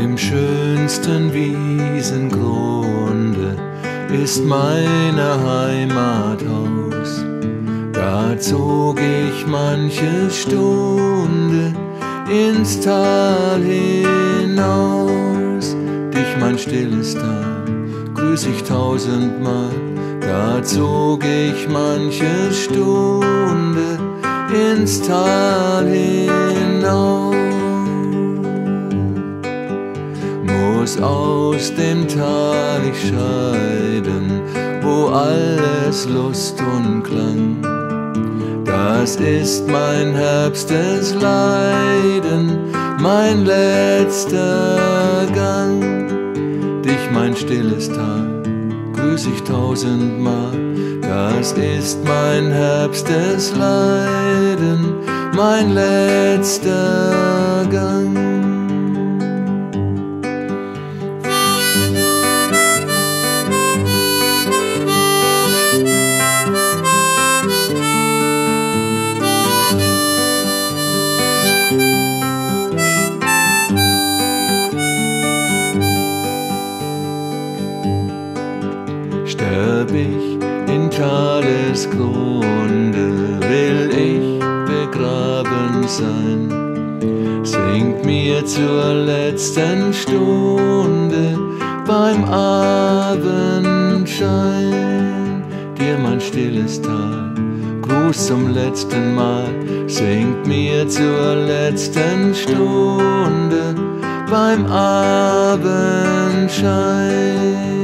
Im schönsten Wiesengrunde ist meine Heimathaus. Da zog ich manche Stunde ins Tal hinaus. Dich, mein stilles Tal, grüß ich tausendmal. Da zog ich manche Stunde ins Tal hinaus. muss aus dem Tal ich scheiden, wo alles Lust und Klang. Das ist mein Herbstes Leiden, mein letzter Gang. Dich, mein stilles Tal, grüß ich tausendmal. Das ist mein Herbstes Leiden, mein letzter Gang. Sterb ich in Talesgrunde, will ich begraben sein. Singt mir zur letzten Stunde beim Abendschein dir mein stilles Tal. Gruß zum letzten Mal, singt mir zur letzten Stunde beim Abendschein.